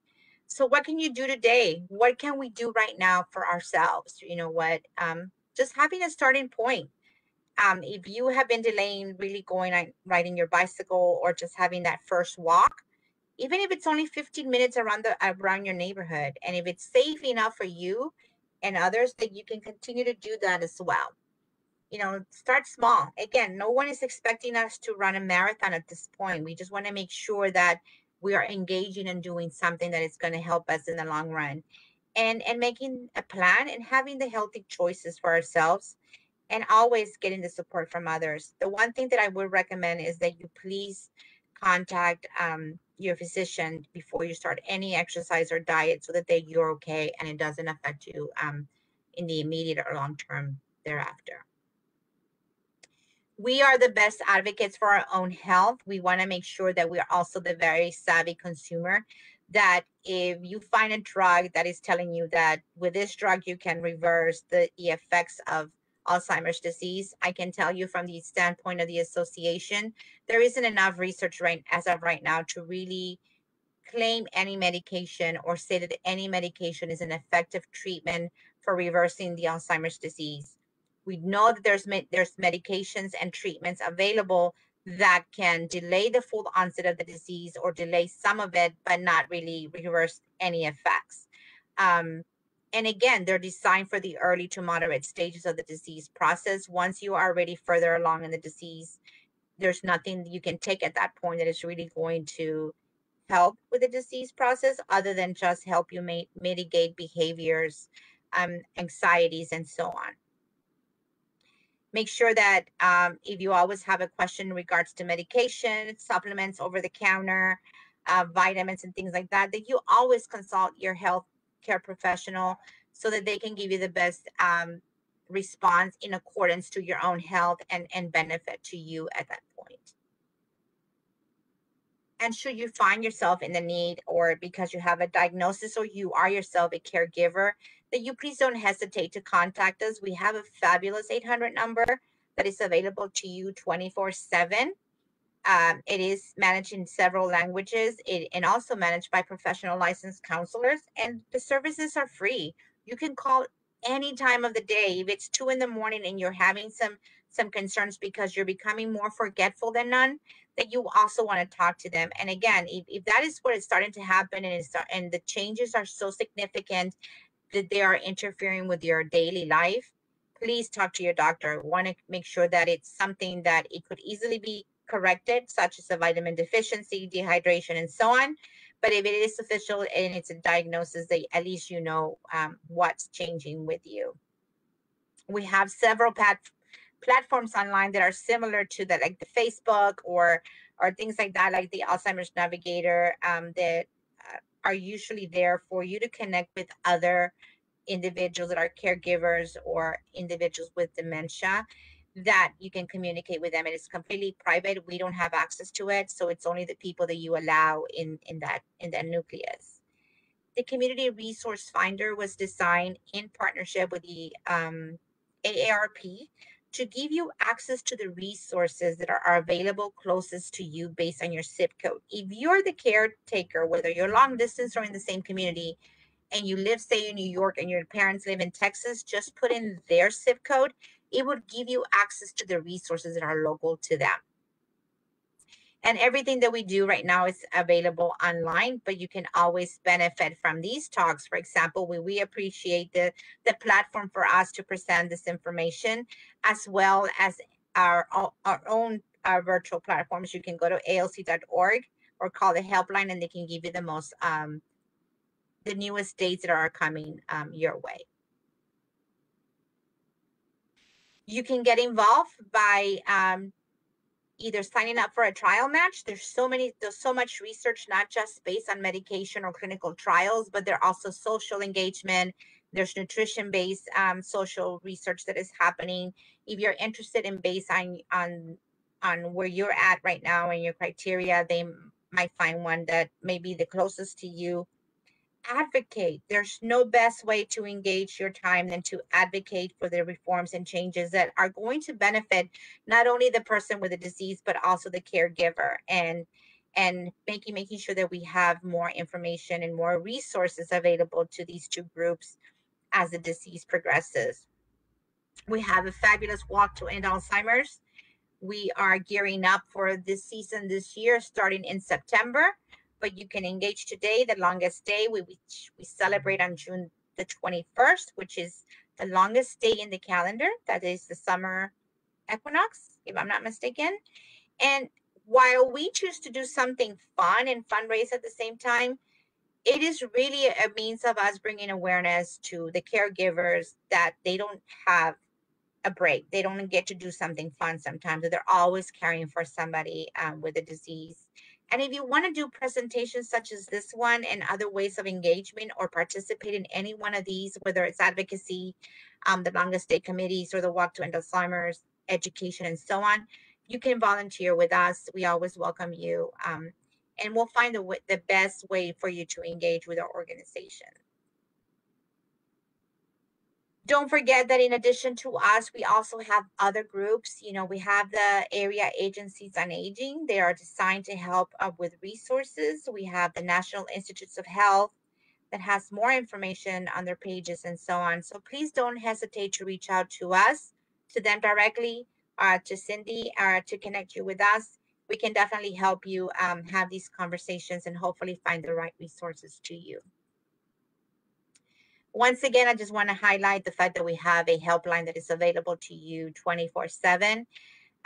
So what can you do today? What can we do right now for ourselves? You know what? Um, just having a starting point. Um, if you have been delaying really going on riding your bicycle or just having that first walk even if it's only 15 minutes around the around your neighborhood and if it's safe enough for you and others that you can continue to do that as well you know start small. Again no one is expecting us to run a marathon at this point. We just want to make sure that we are engaging and doing something that is going to help us in the long run. And and making a plan and having the healthy choices for ourselves and always getting the support from others. The one thing that i would recommend is that you please contact um, your physician before you start any exercise or diet so that they, you're okay and it doesn't affect you um, in the immediate or long term thereafter we are the best advocates for our own health. We want to make sure that we are also the very savvy consumer. That if you find a drug that is telling you that with this drug you can reverse the, effects of Alzheimer's disease, I can tell you from the standpoint of the association, there isn't enough research right as of right now to really claim any medication or say that any medication is an effective treatment for reversing the Alzheimer's disease we know that there's there's medications and treatments available that can delay the full onset of the disease or delay some of it, but not really reverse any effects. Um, and again, they're designed for the early to moderate stages of the disease process. Once you are already further along in the disease, there's nothing you can take at that point that is really going to help with the disease process other than just help you mitigate behaviors, um, anxieties, and so on make sure that um, if you always have a question in regards to medication, supplements over the counter, uh, vitamins, and things like that, that you always consult your health care professional so that they can give you the best um, response in accordance to your own health and, and benefit to you at that point. And should you find yourself in the need or because you have a diagnosis or you are yourself a caregiver, that you please don't hesitate to contact us. We have a fabulous 800 number that is available to you 24 7. Um, it is managed in several languages it, and also managed by professional licensed counselors. And the services are free. You can call any time of the day. If it's two in the morning and you're having some some concerns because you're becoming more forgetful than none, that you also want to talk to them. And again, if, if that is what is starting to happen and it's and the changes are so significant that they are interfering with your daily life, please talk to your doctor. Want to make sure that it's something that it could easily be corrected, such as a vitamin deficiency, dehydration, and so on. But if it is official and it's a diagnosis, that at least you know um, what's changing with you. We have several pat- platforms online that are similar to that, like the Facebook or or things like that, like the Alzheimer's Navigator, um, that are usually there for you to connect with other individuals that are caregivers or individuals with dementia that you can communicate with them. It is completely private. We don't have access to it, so it's only the people that you allow in in that in that nucleus. The community resource finder was designed in partnership with the um, AARP to give you access to the resources that are, available closest to you based on your zip code. If you're the caretaker, whether you're long distance or in the same community, and you live, say, in New York and your parents live in Texas, just put in their zip code. It would give you access to the resources that are local to them. And everything that we do right now is available online, but you can always benefit from these talks. For example, we, we appreciate the, the platform for us to present this information, as well as our, our own our virtual platforms. You can go to alz.org or call the helpline and they can give you the most um, the newest dates that are coming um, your way. You can get involved by um, either signing up for a trial match. There's so many, there's so much research, not just based on medication or clinical trials, but there are also social engagement. There's nutrition-based um, social research that is happening. If you're interested in based on on on where you're at right now and your criteria, they might find one that may be the closest to you advocate. There's no best way to engage your time than to advocate for the reforms and changes that are going to benefit not only the person with the disease but also the caregiver and and making making sure that we have more information and more resources available to these two groups as the disease progresses. We have a fabulous walk to end Alzheimer's. We are gearing up for this season this year starting in September but you can engage today. The longest day we, we, we celebrate on June the 21st, which is the longest day in the calendar. That is the summer equinox, if I'm not mistaken. And while we choose to do something fun and fundraise at the same time, it is really a means of us bringing awareness to the caregivers that they don't have a break. They don't get to do something fun sometimes. They're always caring for somebody um, with a disease. And if you want to do presentations such as this one and other ways of engagement or participate in any one of these, whether it's advocacy, um, the longest day committees, or the walk to end Alzheimer's, education, and so on, you can volunteer with us. We always welcome you. Um, and we'll find the, the best way for you to engage with our organization. Don't forget that in addition to us, we also have other groups. You know, we have the area agencies on aging. They are designed to help uh, with resources. We have the National Institutes of Health that has more information on their pages and so on. So please don't hesitate to reach out to us, to them directly, uh, to Cindy, uh, to connect you with us. We can definitely help you um, have these conversations and hopefully find the right resources to you. Once again, I just want to highlight the fact that we have a helpline that is available to you 24 7.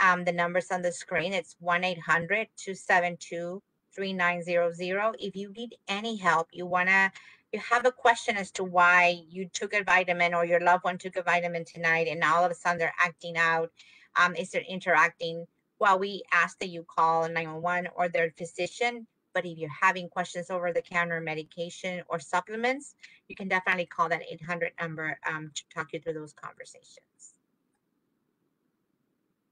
Um, the numbers on the screen, it's 1 800 272 3900. If you need any help, you want to, you have a question as to why you took a vitamin or your loved one took a vitamin tonight and all of a sudden they're acting out, um, is they're interacting, well, we ask that you call 911 or their physician but if you're having questions over the counter medication or supplements, you can definitely call that 800 number um, to talk you through those conversations.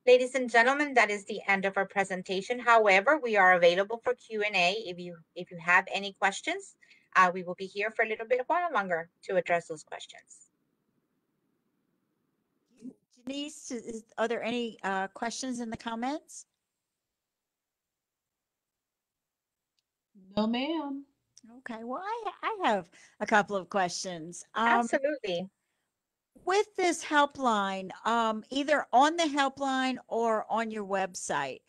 Ladies and gentlemen, that is the end of our presentation. However, we are available for Q&A. If you, if you have any questions, uh, we will be here for a little bit while longer to address those questions. Denise, is, are there any uh, questions in the comments? No, ma'am. Okay, well, I, I have a couple of questions. Um, Absolutely. with this helpline, um, either on the helpline or on your website,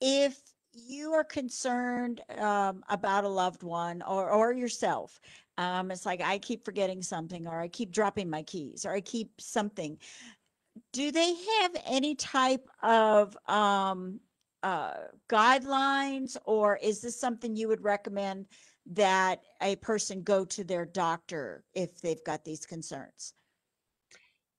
if you are concerned um, about a loved one or, or yourself, um, it's like I keep forgetting something, or I keep dropping my keys, or I keep something. Do they have any type of um, uh, guidelines, or is this something you would recommend that a person go to their doctor if they've got these concerns?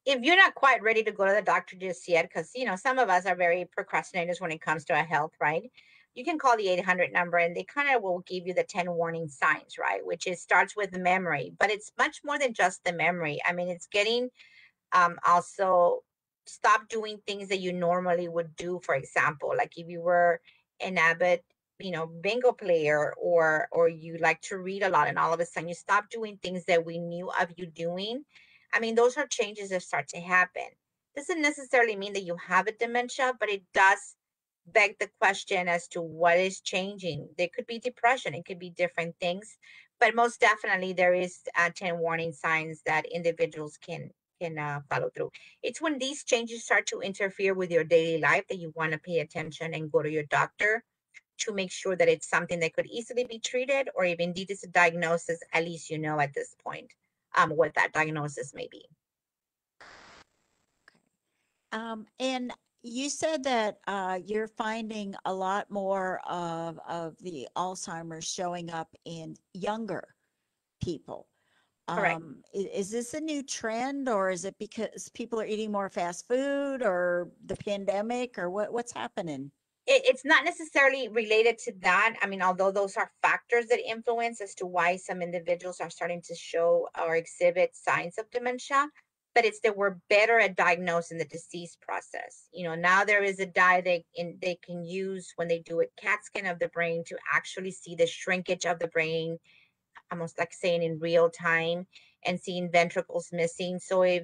if you're not quite ready to go to the doctor just yet, because you know some of us are very procrastinators when it comes to our health, right? You can call the 800 number, and they kind of will give you the 10 warning signs, right? Which is starts with the memory, but it's much more than just the memory. I mean, it's getting um, also stop doing things that you normally would do. For example, like if you were an avid, you know, bingo player or or you like to read a lot and all of a sudden you stop doing things that we knew of you doing. I mean, those are changes that start to happen. Doesn't necessarily mean that you have a dementia, but it does beg the question as to what is changing. There could be depression, it could be different things, but most definitely there is uh, 10 warning signs that individuals can can uh, follow through. It's when these changes start to interfere with your daily life that you want to pay attention and go to your doctor to make sure that it's something that could easily be treated, or if indeed it's a diagnosis, at least you know at this point um, what that diagnosis may be. Um, and you said that uh, you're finding a lot more of, of the Alzheimer's showing up in younger people. Correct. Um, i- is this a new trend or is it because people are eating more fast food or the pandemic or what, what's happening? it, it's not necessarily related to that. I mean, although those are factors that influence as to why some individuals are starting to show or exhibit signs of dementia, but it's that we're better at diagnosing the disease process. You know, now there is a dye they in, they can use when they do a CAT scan of the brain to actually see the shrinkage of the brain, almost like saying in real time, and seeing ventricles missing. So if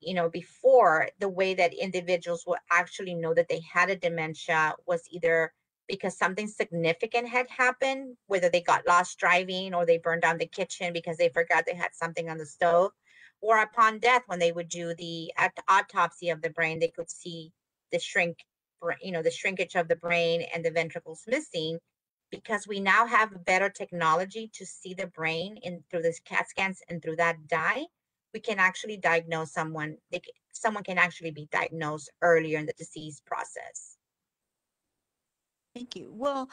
you know, before the way that individuals would actually know that they had a dementia was either because something significant had happened, whether they got lost driving or they burned down the kitchen because they forgot they had something on the stove, or upon death when they would do the aut- autopsy of the brain, they could see the shrink, you know, the shrinkage of the brain and the ventricles missing. Because we now have better technology to see the brain in through this CAT scans and through that dye, we can actually diagnose someone they, someone can actually be diagnosed earlier in the disease process Thank you. Well,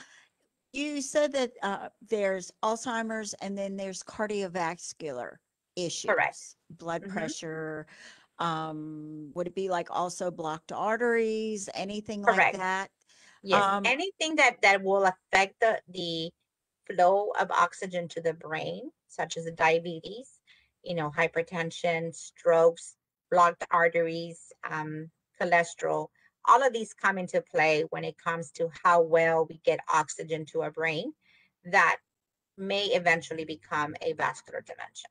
you said that uh, there's Alzheimer's and then there's cardiovascular issues, Correct. blood Mhm. pressure. Um, would it be like also blocked arteries, anything like Correct. that? Yes. Um, anything that that will affect the the flow of oxygen to the brain such as diabetes you know hypertension strokes blocked arteries um, cholesterol all of these come into play when it comes to how well we get oxygen to our brain that may eventually become a vascular dementia.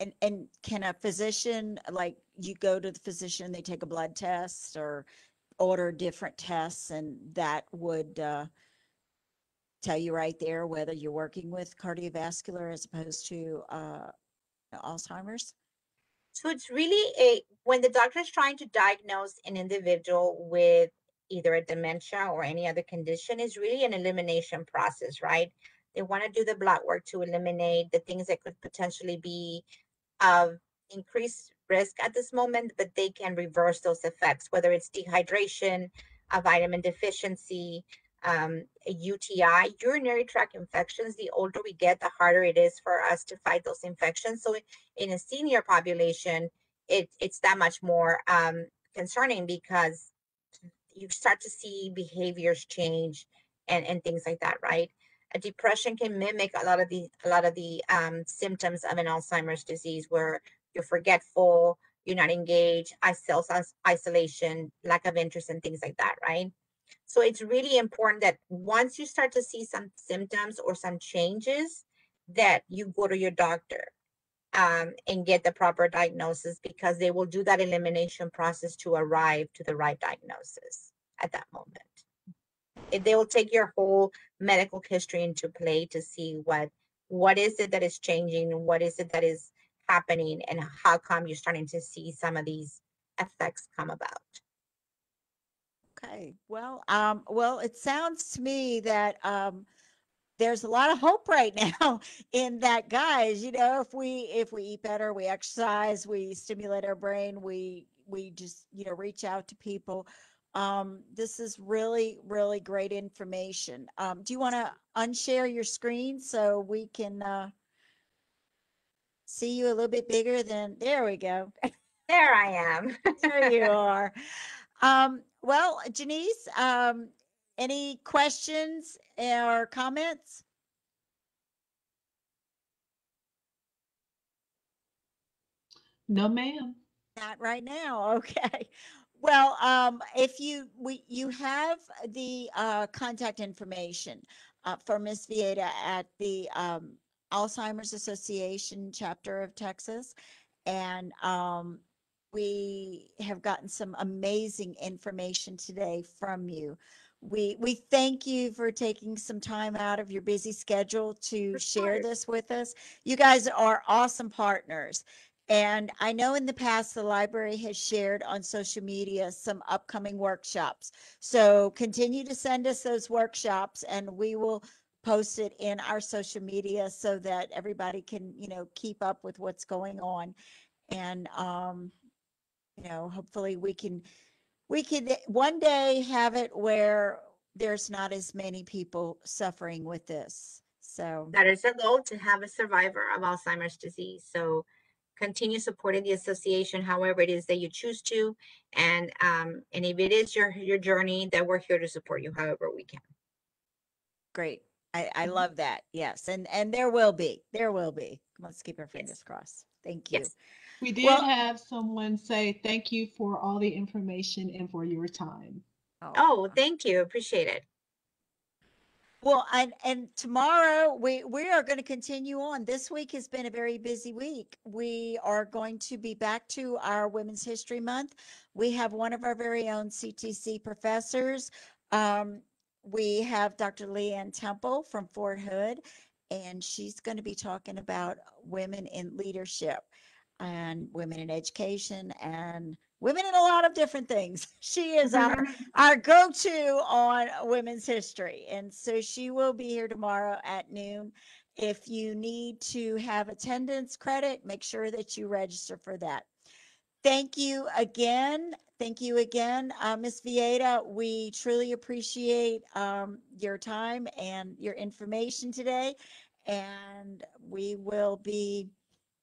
And, and can a physician, like you go to the physician, they take a blood test or order different tests and that would uh, tell you right there whether you're working with cardiovascular as opposed to uh, Alzheimer's? So it's really a when the doctor is trying to diagnose an individual with either a dementia or any other condition is really an elimination process, right? They want to do the blood work to eliminate the things that could potentially be of increased risk at this moment, but they can reverse those effects, whether it's dehydration, a vitamin deficiency, um, a UTI, urinary tract infections. The older we get, the harder it is for us to fight those infections. So in a senior population, it, it's that much more um, concerning because you start to see behaviors change and, and things like that, right? A depression can mimic a lot of the a lot of the um, symptoms of an Alzheimer's disease, where you're forgetful, you're not engaged, isolation, lack of interest, and things like that, right? So it's really important that once you start to see some symptoms or some changes, that you go to your doctor um, and get the proper diagnosis because they will do that elimination process to arrive to the right diagnosis at that moment. It- They will take your whole medical history into play to see what what is it that is changing, what is it that is happening, and how come you're starting to see some of these effects come about. Okay, well, um, well, it sounds to me that um, there's a lot of hope right <laughs> now in that, guys. You know, if we if we eat better, we exercise, we stimulate our brain, we we just you know reach out to people. Um, this is really really great information. Um, do you want to unshare your screen so we can uh, see you a little bit bigger than? There we go. <laughs> There I am. there you <laughs> are. Um, well, Janice, um, any questions or comments? No, ma'am. that right now. <laughs> Okay. Well, um, if you, we, you have the, uh, contact information, uh, for Ms. Vieyra at the, um, Alzheimer's Association chapter of Texas. And, um, we have gotten some amazing information today from you. We, we thank you for taking some time out of your busy schedule to Of share course. this with us. You guys are awesome partners. And I know in the past, the library has shared on social media some upcoming workshops. So continue to send us those workshops and we will post it in our social media so that everybody can, you know, keep up with what's going on. And, um, you know, hopefully we can, we could one day have it where there's not as many people suffering with this. So, That is our goal to have a survivor of Alzheimer's disease. So continue supporting the association, however it is that you choose to. And, um, and if it is your, your journey, that we're here to support you however we can. great. I, I Mhm. love that. Yes. And, and there will be, there will be. Let's keep our fingers crossed. Thank you. Yes. We did Well- have someone say thank you for all the information and for your time. Oh, thank you. Appreciate it. Well, and and tomorrow we we are going to continue on. This week has been a very busy week. We are going to be back to our Women's History Month. We have one of our very own CTC professors. Um, we have Dr. Leanne Temple from Fort Hood, and she's going to be talking about women in leadership and women in education and women in a lot of different things. <laughs> She is our mm-hmm. our go-to on women's history. And so she will be here tomorrow at noon. If you need to have attendance credit, make sure that you register for that. Thank you again. Thank you again, uh, Ms. Vieyra. We truly appreciate um, your time and your information today. And we will be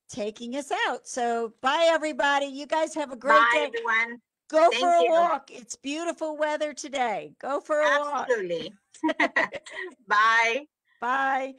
taking us out. So bye, everybody. You guys have a great day. Bye, day. everyone. Go Thank for a you. walk. It's beautiful weather today. Go for a walk. Absolutely. <laughs> <laughs> Bye. Bye.